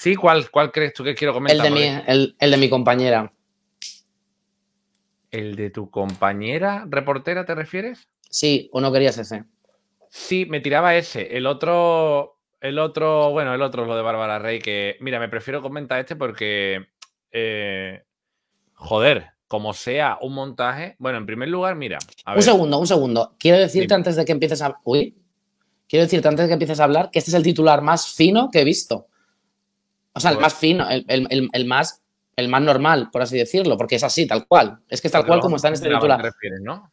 Sí, ¿cuál, cuál crees tú que quiero comentar? El de, mi, el, el de mi compañera. ¿El de tu compañera reportera te refieres? Sí, ¿o no querías ese? Sí, me tiraba ese. El otro, el otro, bueno, el otro, lo de Bárbara Rey, que, mira, me prefiero comentar este porque, eh, joder, como sea un montaje. Bueno, en primer lugar, mira. un segundo, un segundo. Quiero decirte antes de que empieces a. Uy. Quiero decirte antes de que empieces a hablar que este es el titular más fino que he visto. O sea, el más fino, el, más, el más normal, por así decirlo, porque es así, tal cual. Es que es tal cual como está en este. Te refieres, ¿no?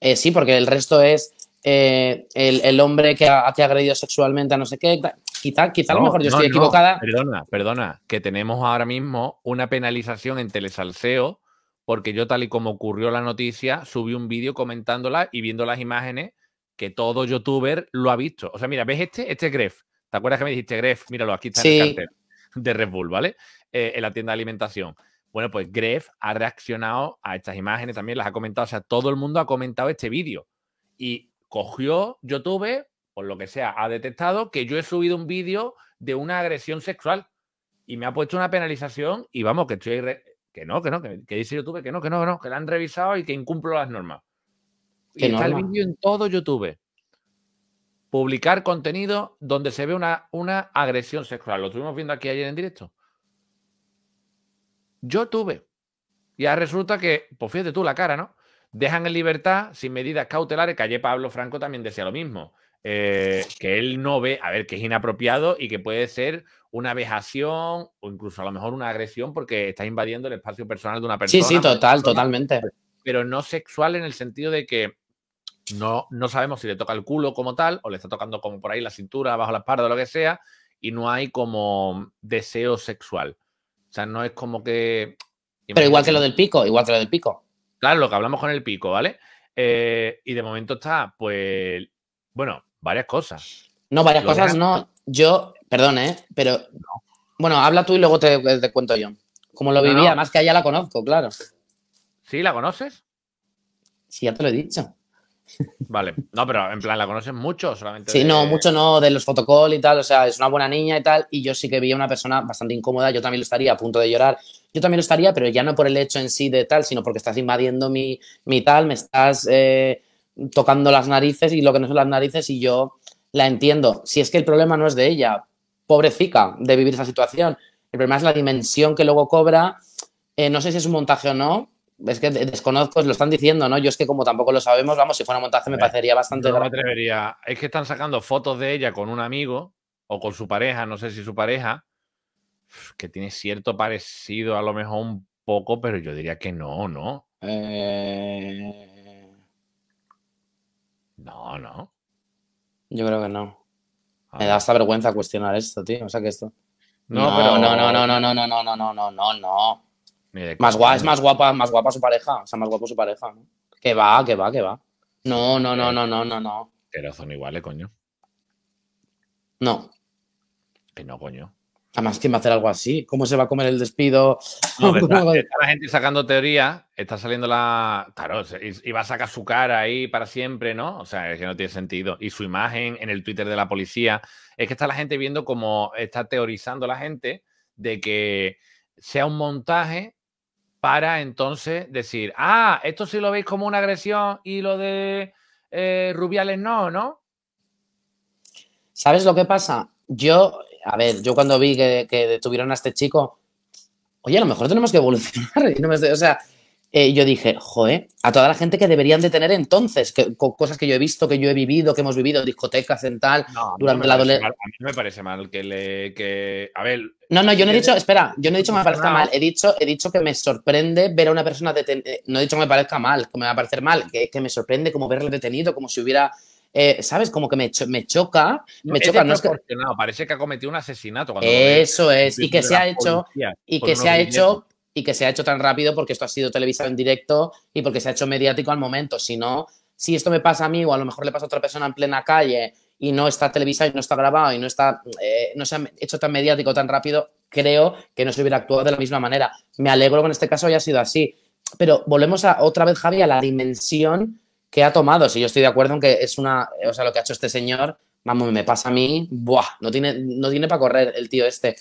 Eh, sí, porque el resto es eh, el, hombre que ha, agredido sexualmente a no sé qué. Quizá, quizá a lo mejor yo estoy equivocada. Perdona, perdona, que tenemos ahora mismo una penalización en telesalseo porque yo tal y como ocurrió la noticia, subí un vídeo comentándola y viendo las imágenes que todo youtuber lo ha visto. O sea, mira, ¿ves este? Este es Gref. ¿Te acuerdas que me dijiste Gref? Míralo, aquí está en el cartel de Red Bull, ¿vale? Eh, en la tienda de alimentación. Bueno, pues Gref ha reaccionado a estas imágenes, también las ha comentado, o sea, todo el mundo ha comentado este vídeo. Y cogió YouTube, por lo que sea, ha detectado que yo he subido un vídeo de una agresión sexual y me ha puesto una penalización y vamos, que estoy que no, que no, que, dice YouTube que no, que no, que no, que la han revisado y que incumplo las normas. Y está el vídeo en todo YouTube. Publicar contenido donde se ve una, una agresión sexual. Lo estuvimos viendo aquí ayer en directo. Yo tuve. Y ahora resulta que, pues fíjate tú la cara, ¿no? Dejan en libertad sin medidas cautelares, que ayer Pablo Franco también decía lo mismo. Eh, que él no ve, a ver, que es inapropiado y que puede ser una vejación o incluso a lo mejor una agresión porque está invadiendo el espacio personal de una persona. Sí, sí, total, totalmente. Pero no sexual en el sentido de que no, no sabemos si le toca el culo como tal o le está tocando como por ahí la cintura, bajo la espalda o lo que sea y no hay como deseo sexual. O sea, no es como que... Pero igual que lo del pico, igual que lo del pico. Claro, lo que hablamos con el pico, ¿vale? Eh, y de momento está, pues, bueno, varias cosas. No, varias cosas no. Yo, perdón, ¿eh? Pero, bueno, habla tú y luego te, cuento yo. Como lo vivía, más que allá la conozco, claro. ¿Sí? ¿La conoces? Sí, ya te lo he dicho. Vale, no, pero en plan, ¿la conoces mucho solamente? Sí, no, mucho no, de los fotocall y tal, o sea, es una buena niña y tal, y yo sí que vi a una persona bastante incómoda, yo también lo estaría a punto de llorar, yo también lo estaría, pero ya no por el hecho en sí de tal, sino porque estás invadiendo mi, mi tal, me estás eh, tocando las narices y lo que no son las narices y yo la entiendo. Si es que el problema no es de ella, pobrecita de vivir esa situación, el problema es la dimensión que luego cobra. Eh, no sé si es un montaje o no, es que desconozco, lo están diciendo, ¿no? Yo es que como tampoco lo sabemos, vamos, si fuera un montaje me parecería bastante... No me atrevería. Es que están sacando fotos de ella con un amigo o con su pareja, no sé si su pareja, que tiene cierto parecido a lo mejor un poco, pero yo diría que no, ¿no? Eh... No, no. Yo creo que no. Me da hasta vergüenza cuestionar esto, tío. O sea que esto. No, pero... no, no, no, no, no, no, no, no, no, no, no. Más guapa, es más guapa, más guapa su pareja. O sea, más guapo su pareja, ¿no? Que va, que va, que va. No, no, no, no, no, no, no. Pero son iguales, coño. No. Que no, coño. Además, ¿quién va a hacer algo así? ¿Cómo se va a comer el despido? No, está, la gente sacando teoría, está saliendo la. Claro, y va a sacar su cara ahí para siempre, ¿no? O sea, es que no tiene sentido. Y su imagen en el Twitter de la policía. Es que está la gente viendo cómo está teorizando la gente de que sea un montaje para entonces decir, ah, esto sí lo veis como una agresión y lo de eh, Rubiales no, ¿no? ¿Sabes lo que pasa? Yo a ver, yo cuando vi que, detuvieron a este chico, oye, a lo mejor tenemos que evolucionar. o sea, eh, yo dije, joder, a toda la gente que deberían de tener entonces, que, cosas que yo he visto, que yo he vivido, que hemos vivido, discotecas en tal, durante la adolescencia. A mí no me parece mal que le. Que, a ver. No, no, yo no he dicho, espera, yo no he dicho que me parezca mal, he dicho, he dicho que me sorprende ver a una persona detenida. Eh, no he dicho que me parezca mal, que me va a parecer mal, que, que me sorprende como verle detenido, como si hubiera eh, ¿sabes? Como que me, me choca. me choca. No Parece que ha cometido un asesinato. Eso es. Y que se ha hecho. Y que se ha hecho. Y que se ha hecho tan rápido porque esto ha sido televisado en directo y porque se ha hecho mediático al momento. Si no, si esto me pasa a mí o a lo mejor le pasa a otra persona en plena calle y no está televisado y no está grabado y no está eh, no se ha hecho tan mediático tan rápido, creo que no se hubiera actuado de la misma manera. Me alegro que en este caso haya sido así. Pero volvemos a otra vez, Javi, a la dimensión que ha tomado. Si yo estoy de acuerdo en que es una, o sea, lo que ha hecho este señor, vamos, me pasa a mí, buah, no tiene, no tiene para correr el tío este.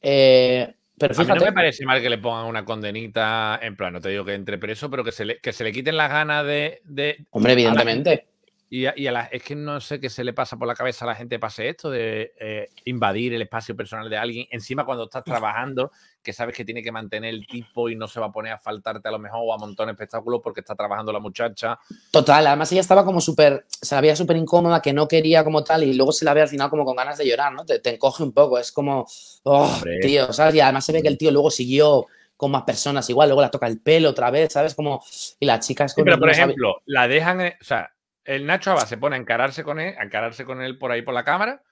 Eh, pero A mí no me parece mal que le pongan una condenita, en plan, no te digo que entre preso, pero que se le, que se le quiten las ganas de, de- hombre, evidentemente. Y, a- y a la- es que no sé qué se le pasa por la cabeza a la gente pase esto de eh, invadir el espacio personal de alguien. Encima, cuando estás trabajando, que sabes que tiene que mantener el tipo y no se va a poner a faltarte a lo mejor o a montar un espectáculo porque está trabajando la muchacha. Total, además ella estaba como súper, se la veía súper incómoda, que no quería como tal, y luego se la ve al final como con ganas de llorar, ¿no? Te, te encoge un poco, es como, oh, Hombre. tío, ¿sabes? Y además se ve que el tío luego siguió con más personas igual, luego la toca el pelo otra vez, ¿sabes? Como, y la chica es Sí, como... pero por no sabe- ejemplo, la dejan, eh, o sea, el Nacho Abad se pone a encararse con él, a encararse con él por ahí por la cámara,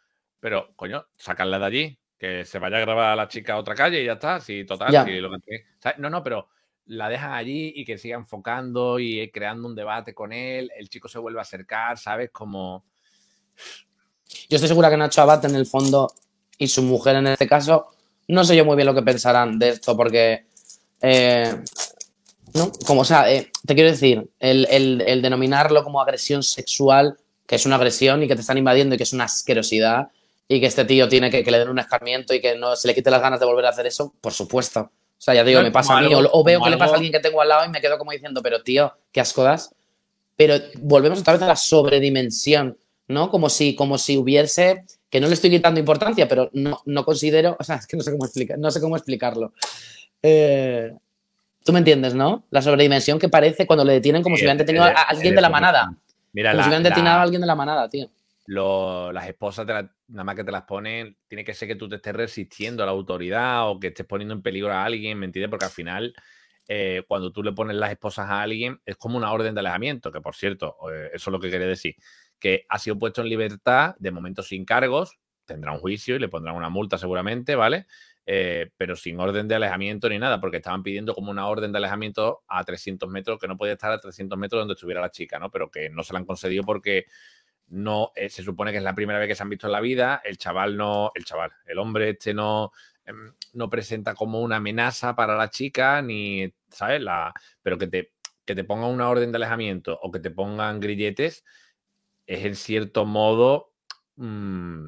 pero coño, sacarla de allí, que se vaya a grabar a la chica a otra calle y ya está, sí, total, sí, lo. No, no, pero la dejan allí y que siga enfocando y eh, creando un debate con él, el chico se vuelve a acercar, ¿sabes? Como... Yo estoy segura que Nacho Abad en el fondo y su mujer en este caso, no sé yo muy bien lo que pensarán de esto, porque, eh, ¿no? Como, o sea, eh, te quiero decir, el, el- el denominarlo como agresión sexual, que es una agresión y que te están invadiendo y que es una asquerosidad, y que este tío tiene que, que le den un escarmiento y que no se le quite las ganas de volver a hacer eso, por supuesto. O sea, ya te digo, No, me pasa a mí, o, algo- o veo que le pasa algo- a alguien que tengo al lado y me quedo como diciendo, pero tío, qué asco das. Pero volvemos otra vez a la sobredimensión, ¿no? Como si, como si hubiese, que no le estoy quitando importancia, pero no, no considero, o sea, es que no sé cómo, explica, no sé cómo explicarlo. Eh, Tú me entiendes, ¿no? La sobredimensión que parece cuando le detienen como Sí, si hubieran detenido a alguien de la manada. Mira, Como la- si hubieran la- detenido a alguien de la manada, tío. lo- las esposas, te la- nada más que te las ponen, tiene que ser que tú te estés resistiendo a la autoridad o que estés poniendo en peligro a alguien, ¿me entiendes? Porque al final, eh, cuando tú le pones las esposas a alguien, es como una orden de alejamiento, que por cierto, eh, eso es lo que quería decir, que ha sido puesto en libertad, de momento sin cargos, tendrá un juicio y le pondrán una multa seguramente, ¿vale? Eh, pero sin orden de alejamiento ni nada, porque estaban pidiendo como una orden de alejamiento a 300 metros, que no podía estar a 300 metros donde estuviera la chica, ¿no? Pero que no se la han concedido porque no eh, se supone que es la primera vez que se han visto en la vida. El chaval no, el chaval, el hombre este no, em, no presenta como una amenaza para la chica, ni, ¿sabes? La, pero que te, que te pongan una orden de alejamiento o que te pongan grilletes es en cierto modo, mm,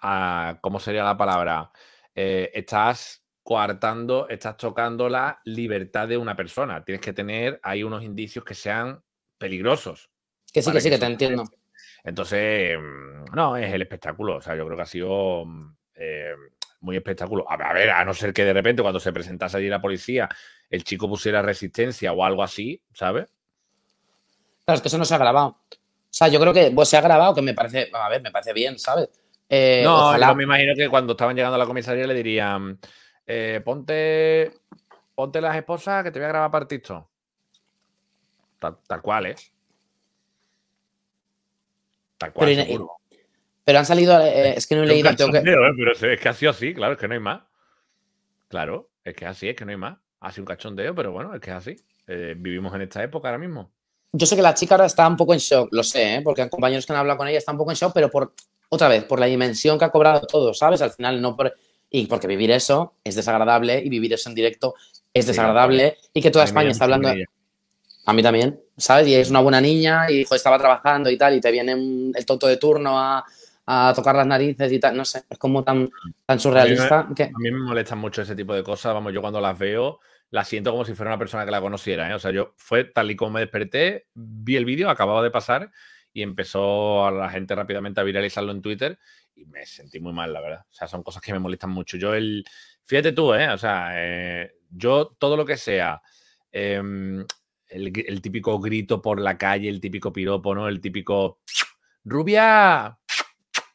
a- ¿cómo sería la palabra? Eh, estás coartando, estás chocando la libertad de una persona. Tienes que tener ahí unos indicios que sean peligrosos. Que sí, que sí, que te entiendo. entonces, mm, no, es el espectáculo. O sea, yo creo que ha sido mm, eh, muy espectáculo. A a ver, a no ser que de repente cuando se presentase allí la policía, el chico pusiera resistencia o algo así, ¿sabes? Claro, es que eso no se ha grabado. O sea, yo creo que pues, se ha grabado, que me parece, a ver, me parece bien, ¿sabes? Eh, no, ojalá. yo me imagino que cuando estaban llegando a la comisaría le dirían, eh, ponte, ponte las esposas que te voy a grabar para TikTok. Tal, tal cual, ¿eh? Tal cual, Pero, seguro. pero han salido, eh, es que no he Es leído, tengo que, cachondeo. Pero es- es que ha sido así, claro, es que no hay más. Claro, es que así, es que no hay más. Ha sido un cachondeo, pero bueno, es que es así. Eh, vivimos en esta época ahora mismo. Yo sé que la chica ahora está un poco en shock, lo sé, ¿eh? porque hay compañeros que han hablado con ella, está un poco en shock, pero por otra vez, por la dimensión que ha cobrado todo, ¿sabes? Al final no por. Y porque vivir eso es desagradable y vivir eso en directo es desagradable y que toda A mí me España está hablando. A mí también, ¿sabes? Y es una buena niña y joder, estaba trabajando y tal, y te viene un- el tonto de turno a, a tocar las narices y tal, no sé, es como tan, tan surrealista que. A mí me molestan mucho ese tipo de cosas. Vamos, yo cuando las veo, las siento como si fuera una persona que la conociera. ¿eh? O sea, yo fue tal y como me desperté, vi el vídeo, acababa de pasar y empezó a la gente rápidamente a viralizarlo en Twitter y me sentí muy mal, la verdad. O sea, son cosas que me molestan mucho. Yo el, fíjate tú, ¿eh? O sea, eh, yo todo lo que sea, em, el, típico grito por la calle, el típico piropo, ¿no? El típico rubia.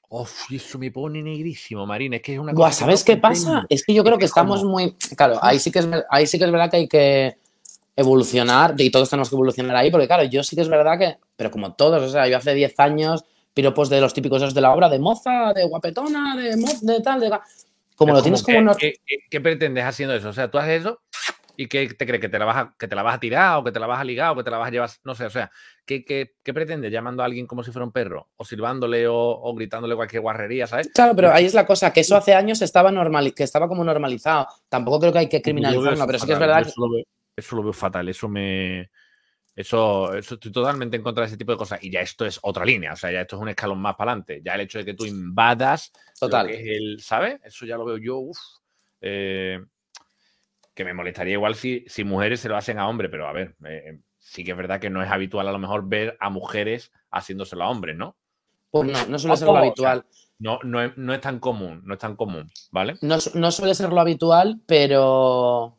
Uf, eso me pone negrísimo, Marina. Es que es una cosa ¿sabes qué pasa? Es que yo creo que estamos muy. Claro, ahí sí que es, ahí sí que es verdad que hay que evolucionar y todos tenemos que evolucionar ahí, porque claro, yo sí que es verdad que. Pero como todos, o sea, yo hace 10 años piropos de los típicos de la obra, de moza, de guapetona, de, mo- de tal, de. Como lo tienes como. que- unos- ¿qué, pretendes haciendo eso? O sea, tú haces eso y ¿qué te crees? ¿Que te, la vas a, ¿Que te la vas a tirar o que te la vas a ligar o que te la vas a llevar? No sé, o sea, ¿qué, qué, qué pretendes llamando a alguien como si fuera un perro? O silbándole o, o gritándole cualquier guarrería, ¿sabes? Claro, pero ahí es la cosa, que eso hace años estaba normal, que estaba como normalizado. Tampoco creo que hay que criminalizarlo, pero sí que es fatal, verdad. Eso lo, veo, eso lo veo fatal, eso me, Eso, eso estoy totalmente en contra de ese tipo de cosas. Y ya esto es otra línea, o sea, ya esto es un escalón más para adelante. Ya el hecho de que tú invadas, Total. lo que es el, ¿sabes? Eso ya lo veo yo, uff. eh, que me molestaría igual si, si mujeres se lo hacen a hombres, pero a ver, eh, sí que es verdad que no es habitual a lo mejor ver a mujeres haciéndoselo a hombres, ¿no? Pues no, no suele ser lo o sea, habitual. No, no, es, no es tan común, no es tan común, ¿vale? No, no suele ser lo habitual, pero.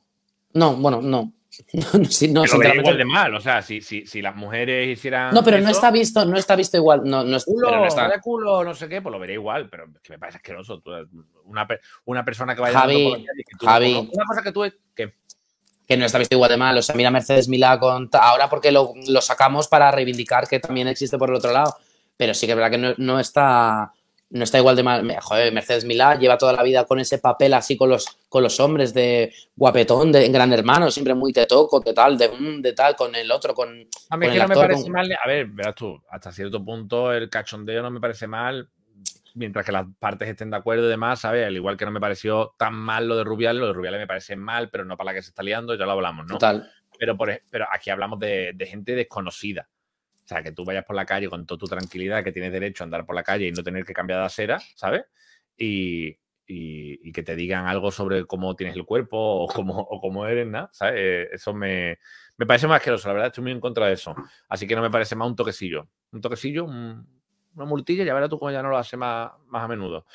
No, bueno, no. No, sí, no, pero sinceramente- igual de mal, o sea, si, si, si las mujeres hicieran. No, pero no está visto, no está visto igual. No, no, Culo, pero no está- vaya culo, no sé qué, pues lo veré igual, pero es que me parece asqueroso. tú, una, una persona que vaya Javi, que tú no Javi. Una cosa que tú que que no está visto igual de mal. O sea, mira Mercedes Milá con. Ahora porque lo, lo sacamos para reivindicar que también existe por el otro lado. Pero sí que es verdad que no, no está. No está igual de mal. Joder, Mercedes Milá lleva toda la vida con ese papel así con los, con los hombres de guapetón, de gran hermano, siempre muy te toco, de tal, de, mm, de tal, con el otro, con. A mí con es el que no me parece con- mal. A ver, verás tú, hasta cierto punto el cachondeo no me parece mal, mientras que las partes estén de acuerdo y demás, ¿sabes? Al igual que no me pareció tan mal lo de Rubiales, lo de Rubiales me parece mal, pero no para la que se está liando, ya lo hablamos, ¿no? Total. Pero, por, pero aquí hablamos de, de gente desconocida. O sea, que tú vayas por la calle con toda tu tranquilidad, que tienes derecho a andar por la calle y no tener que cambiar de acera, ¿sabes? Y, y- que te digan algo sobre cómo tienes el cuerpo o cómo, o cómo eres, ¿no? ¿Sabes? Eh, Eso me, me parece más asqueroso, la verdad, estoy muy en contra de eso. Así que no me parece más un toquecillo. Un toquecillo, un- una multilla, ya verás tú cómo ya no lo hace más, más a menudo.